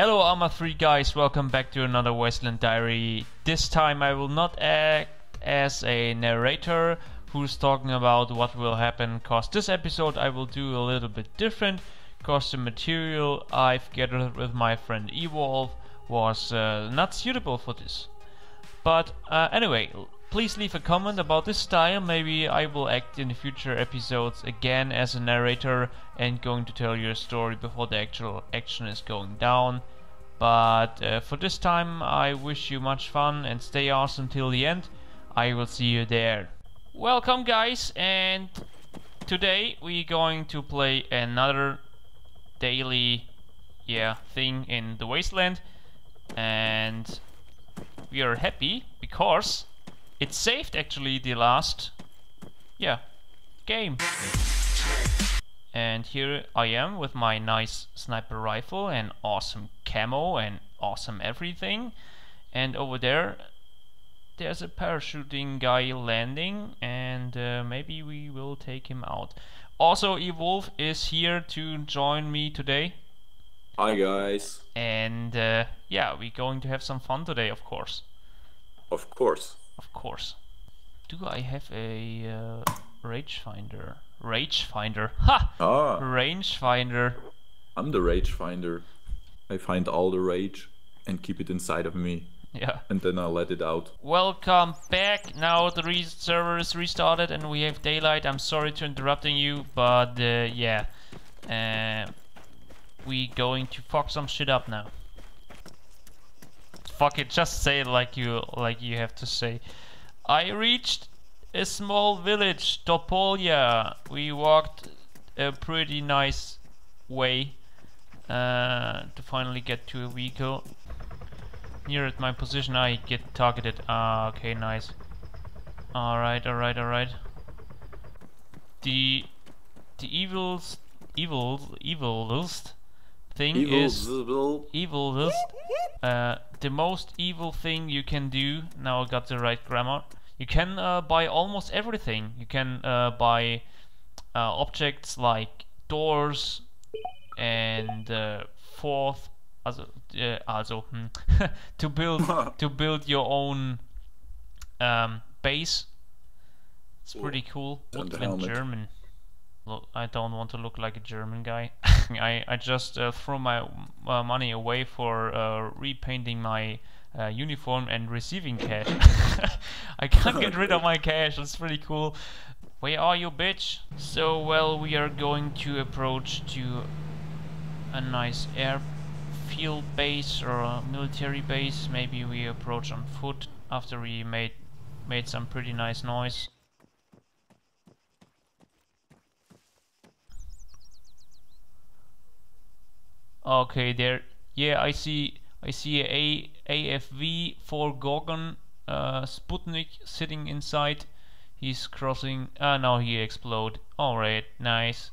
Hello Arma 3 guys, welcome back to another Wasteland Diary. This time I will not act as a narrator who's talking about what will happen cause this episode I will do a little bit different cause the material I've gathered with my friend Evolve was uh, not suitable for this. But uh, anyway, Please leave a comment about this style, maybe I will act in future episodes again as a narrator and going to tell you a story before the actual action is going down. But uh, for this time I wish you much fun and stay awesome till the end. I will see you there. Welcome guys and today we're going to play another daily yeah thing in the wasteland and we are happy because it saved actually the last, yeah, game. And here I am with my nice sniper rifle and awesome camo and awesome everything. And over there, there's a parachuting guy landing and uh, maybe we will take him out. Also, Evolve is here to join me today. Hi guys. And uh, yeah, we're going to have some fun today, of course. Of course. Of course. Do I have a uh, rage finder? Rage finder. Ha! Ah. Range finder. I'm the rage finder. I find all the rage and keep it inside of me. Yeah. And then I let it out. Welcome back. Now the re server is restarted and we have daylight. I'm sorry to interrupting you, but uh, yeah. Uh, we going to fuck some shit up now fuck it, just say it like you like you have to say. I reached a small village, Topolia. We walked a pretty nice way uh, to finally get to a vehicle. Near at my position, I get targeted. Ah, okay, nice. Alright, alright, alright. The the evils evil evilest thing evil is evil uh, the most evil thing you can do, now I got the right grammar, you can uh, buy almost everything. You can uh, buy uh, objects like doors and uh, fourth, also, uh, also hmm, to build to build your own um, base. It's pretty cool. Woodland German. Look, I don't want to look like a German guy. I, I just uh, throw my uh, money away for uh, repainting my uh, uniform and receiving cash. I can't get rid of my cash, that's pretty cool. Where are you, bitch? So, well, we are going to approach to a nice airfield base or a military base. Maybe we approach on foot after we made made some pretty nice noise. Okay, there. Yeah, I see. I see a AFV for Gorgon uh, Sputnik sitting inside. He's crossing. Ah, now he explode. All right, nice.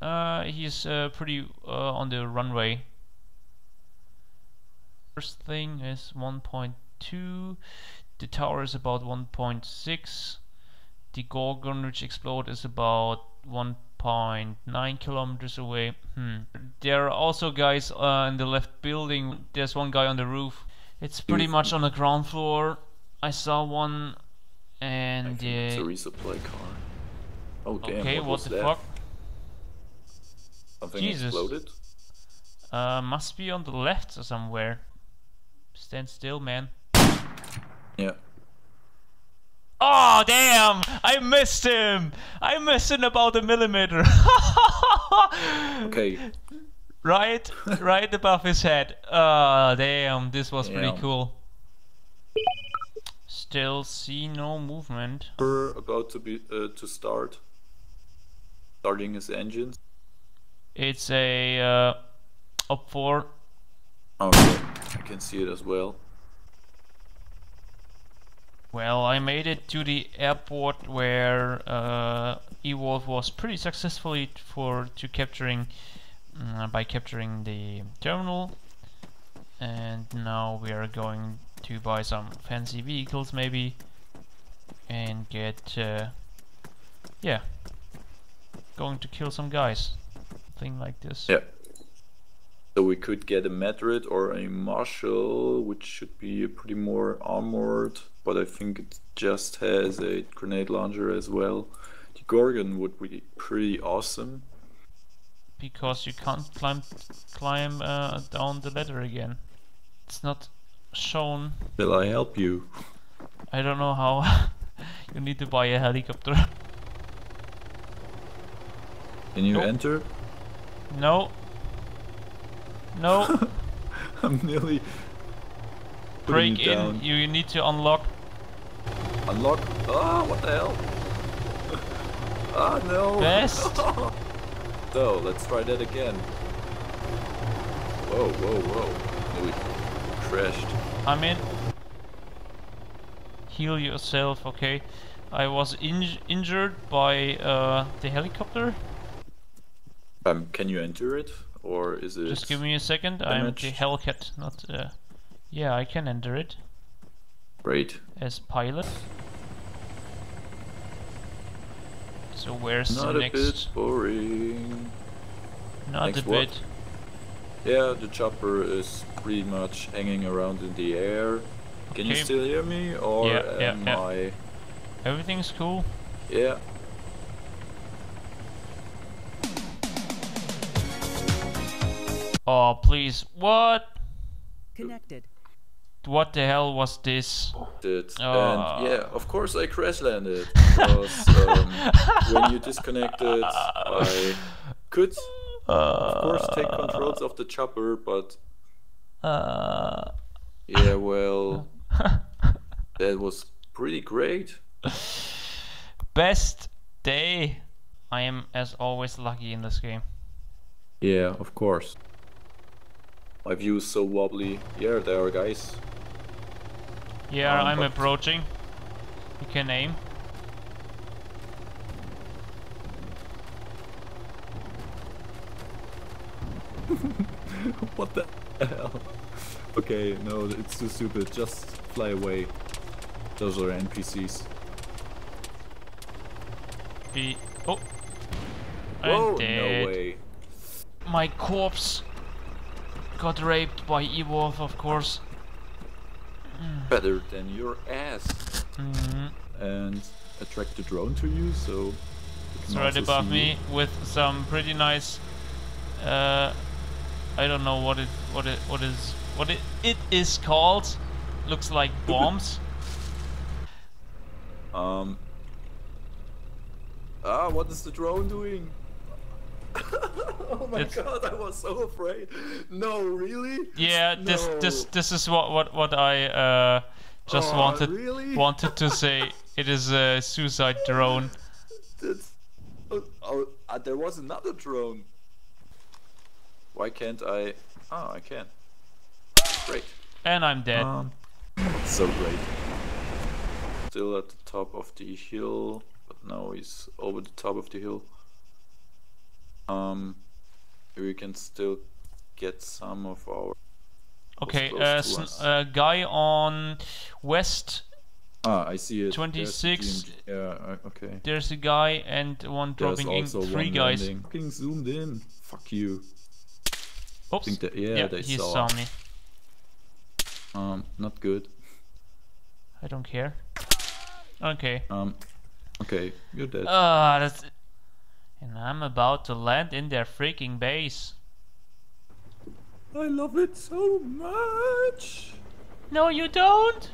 Uh, he's uh, pretty uh, on the runway. First thing is 1.2. The tower is about 1.6. The Gorgon which explode is about 1. 0.9 kilometers away. Hmm. There are also guys uh, in the left building. There's one guy on the roof. It's pretty much on the ground floor. I saw one and uh, it's a resupply car. Oh damn! Okay, what, what the that? fuck? Something Jesus. exploded. Uh, must be on the left or somewhere. Stand still, man. Yeah. Oh damn! I missed him! I missed him about a millimeter. okay. Right, right above his head. Oh damn! This was damn. pretty cool. Still see no movement. We're about to be uh, to start. Starting his engines. It's a uh, up four. Okay, I can see it as well. Well, I made it to the airport where uh, Evolve was pretty successfully for to capturing uh, by capturing the terminal, and now we are going to buy some fancy vehicles maybe, and get uh, yeah, going to kill some guys, thing like this. Yeah. So we could get a Marid or a Marshall, which should be pretty more armored, but I think it just has a grenade launcher as well. The Gorgon would be pretty awesome. Because you can't climb climb uh, down the ladder again. It's not shown. Will I help you? I don't know how. you need to buy a helicopter. Can you Nope. enter? no. No. I'm nearly Break it in. down. You need to unlock. Unlock. Ah, what the hell? ah, no. Best. so let's try that again. Whoa, whoa, whoa! We crashed. I'm in. Heal yourself, okay. I was inj injured by uh, the helicopter. Um, can you enter it, or is it? Just give me a second. I'm the damaged? Hellcat, not. Uh, yeah, I can enter it Great. as pilot. So where's Not the a next? bit boring. Not next a what? bit. Yeah, the chopper is pretty much hanging around in the air. Can you still hear me, or Yeah, yeah, am yeah. I? Everything's cool. Yeah. Oh please, what? Connected. What the hell was this? Did. Oh. And yeah, of course I crash landed because um, when you disconnected, I could of course take controls of the chopper, but Uh, yeah, well, that was pretty great. best day. I am as always lucky in this game. Yeah, of course. My view is so wobbly. Yeah, there are guys. Yeah, Um, I'm approaching. You can aim. what the hell? Okay, no, it's too stupid. Just fly away. Those are NPCs. Be oh, Whoa, I'm dead. no way. My corpse got raped by Evolve, of course. Better than your ass. Mhm. And attract the drone to you, so It's right above me you. with some pretty nice. Uh, I don't know what it what it what is what it it is called. Looks like bombs. Um. Ah, what is the drone doing? oh my It's- god, I was so afraid. No, really? Yeah, this this this is what what what I uh just wanted really? wanted to say. It is a suicide drone. Oh, oh uh, there was another drone. Why can't I? Oh, I can. Great. And I'm dead. Um, so great. Still at the top of the hill, but now he's over the top of the hill. Um, we can still get some of our. okay, uh, to sn- us. uh, guy on west. Ah, I see it. 26. Yeah. uh, Okay. There's a guy and one There's dropping in. also Three one guys. landing. Fucking zoomed in. Fuck you. Oops. think that- yeah, they he saw. saw me. Um, not good. I don't care. Okay. Um, okay, you're dead. Ah, that's. And I'm about to land in their freaking base. I love it so much. No, you don't.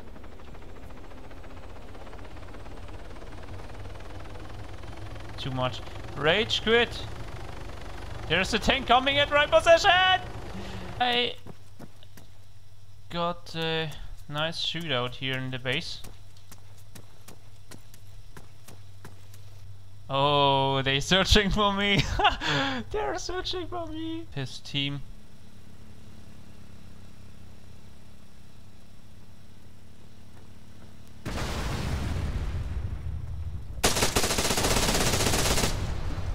Too much. Rage quit. There's a tank coming at right position. I got a nice shootout here in the base. Oh, they're searching for me. They're searching for me. His team.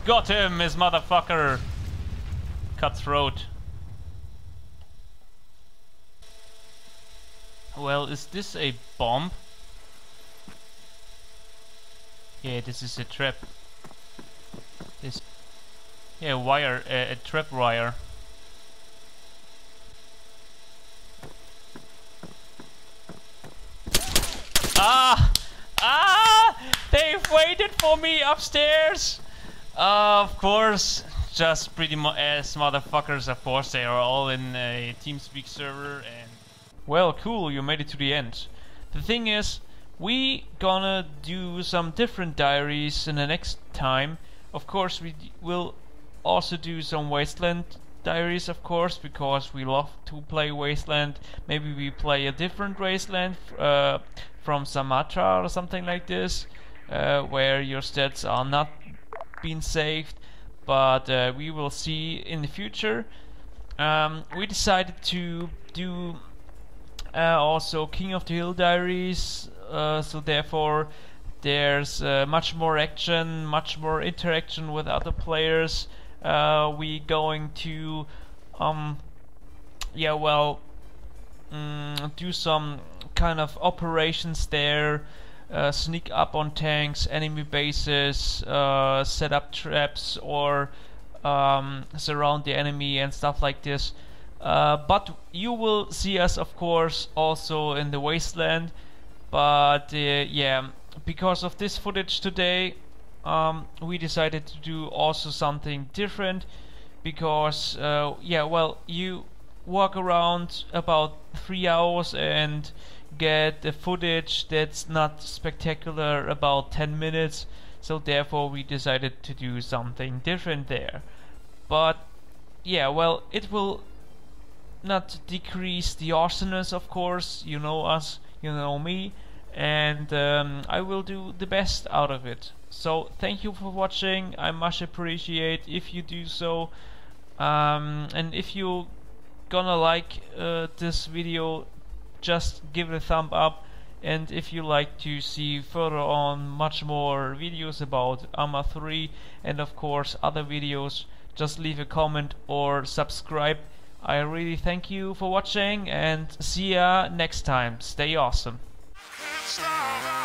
Got him, his motherfucker. Cutthroat. Well, is this a bomb? Yeah, this is a trap. This yeah, wire, a trap wire. Ah! Ah! They've waited for me upstairs! Uh, of course, just pretty much as motherfuckers, of course, they are all in a TeamSpeak server and... Well, cool, you made it to the end. The thing is, we gonna do some different diaries in the next time of course, we will also do some Wasteland diaries, of course, because we love to play Wasteland. Maybe we play a different Wasteland uh, from Sa-Matra or something like this, uh, where your stats are not being saved. But uh, we will see in the future. Um, we decided to do uh, also King of the Hill diaries, uh, so therefore there's uh, much more action, much more interaction with other players. Uh, we going to um yeah well mm, do some kind of operations there uh, sneak up on tanks enemy bases uh, set up traps or um, surround the enemy and stuff like this. Uh, but you will see us of course also in the wasteland. But uh, yeah because of this footage today um, we decided to do also something different because uh, yeah well you walk around about three hours and get the footage that's not spectacular about 10 minutes. So therefore we decided to do something different there. But yeah well it will not decrease the awesomeness of course. You know us. You know me and um, I will do the best out of it. So thank you for watching. I much appreciate if you do so. Um, and if you gonna like uh, this video just give it a thumb up. And if you like to see further on much more videos about Arma 3 and of course other videos just leave a comment or subscribe. I really thank you for watching and see ya next time. Stay awesome stop.